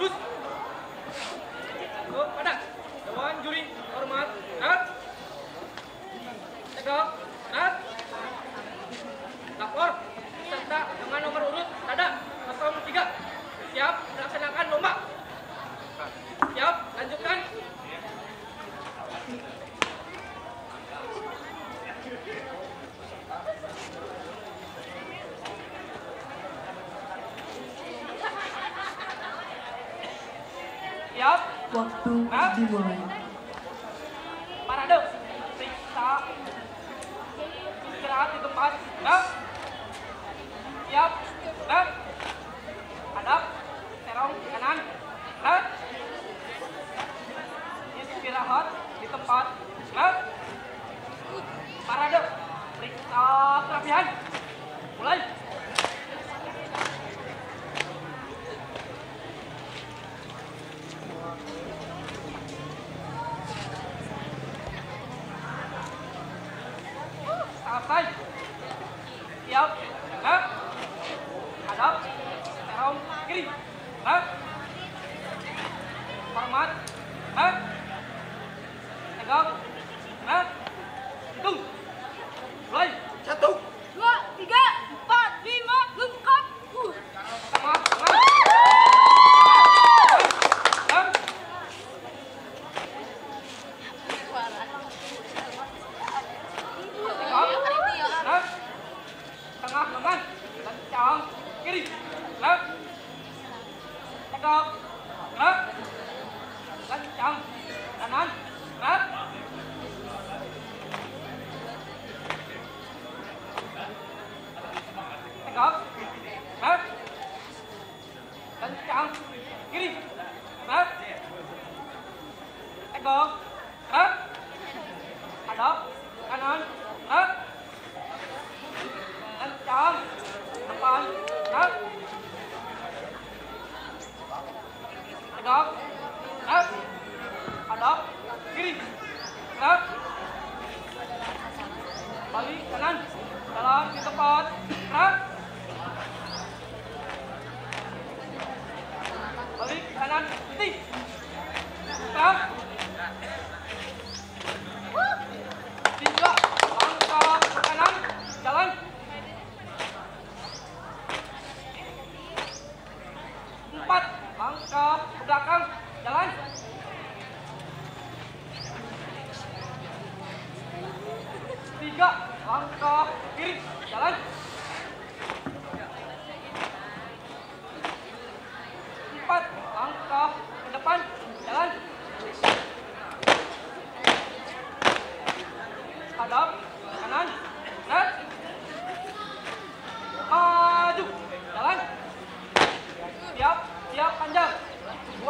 Who's waktu dimulai. Parade, periksa, istirahat di tempat, gerak, siap, gerak, hadap, serong kanan, gerak, istirahat di tempat, gerak, parade, periksa kerapihan, Hormat. Gerak. Tegak.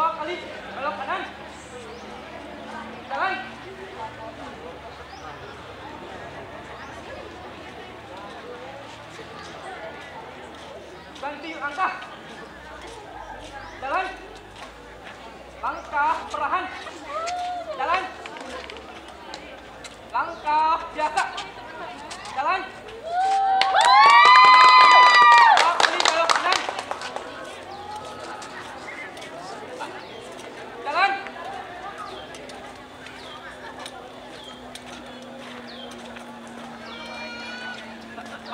Dua kali. Belok kanan. Jalan. Ganti langkah. Jalan. Langkah perlahan. Jalan. Langkah biasa. Jalan. Dua kali belok kanan. Jalan.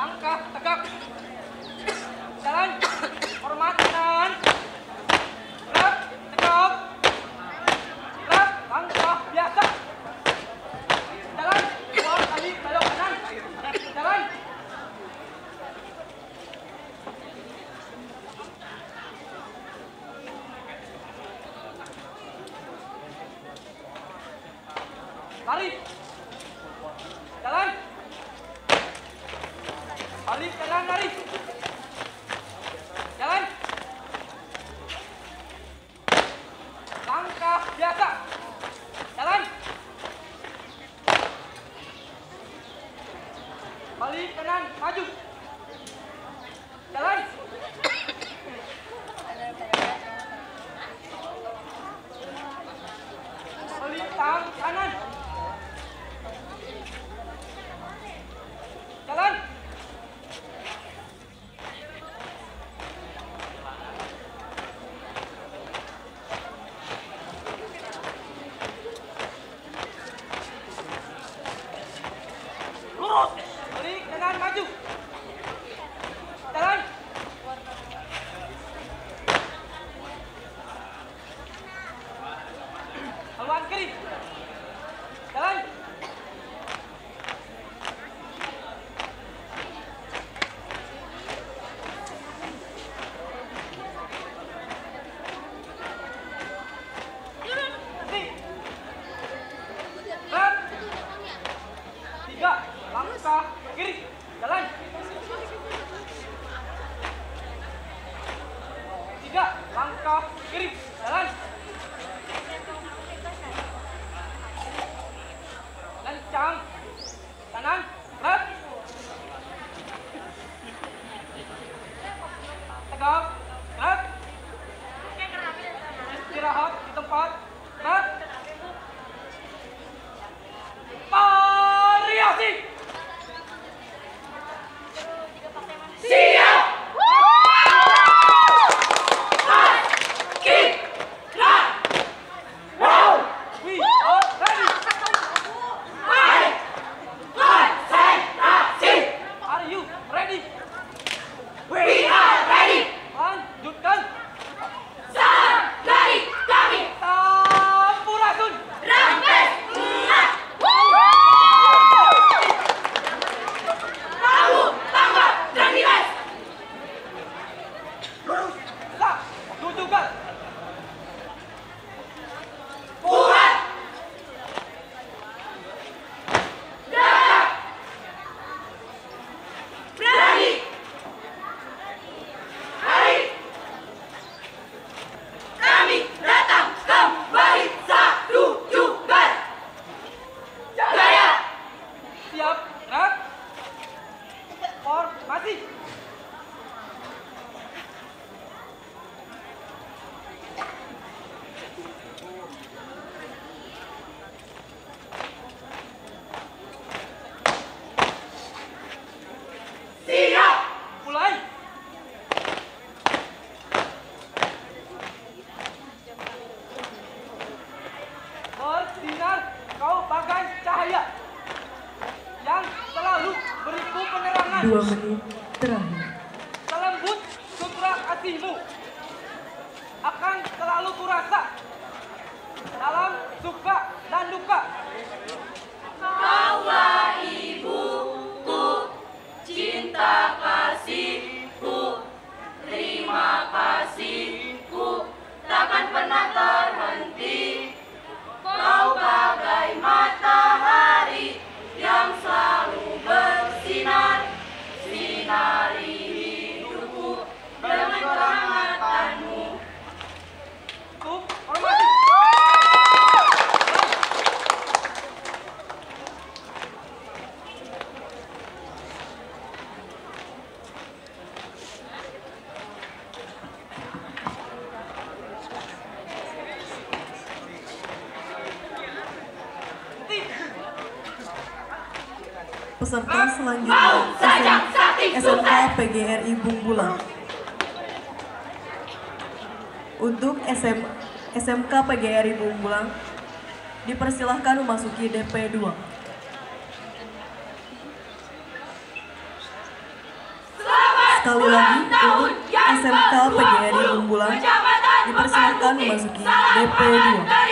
Langkah tegak. Jalan. Hormat kanan. Gerak. Tegak. Gerak. Langkah biasa. Jalan. Dua kali belok kanan. Jalan. Lari. Jalan. Balik kanan lari. Jalan. Langkah biasa. Jalan. Balik kanan, maju. Selalu kurasa dalam suka dan duka. Kaulah ibuku, cinta kasihku, terima kasihku, takkan pernah terhenti. Kau bagai Peserta selanjutnya SM SMK PGRI Bungbulang. Untuk SM, SMK PGRI Bungbulang dipersilahkan memasuki DP 2. Sekali lagi untuk SMK PGRI Bungbulang dipersilahkan memasuki DP 2.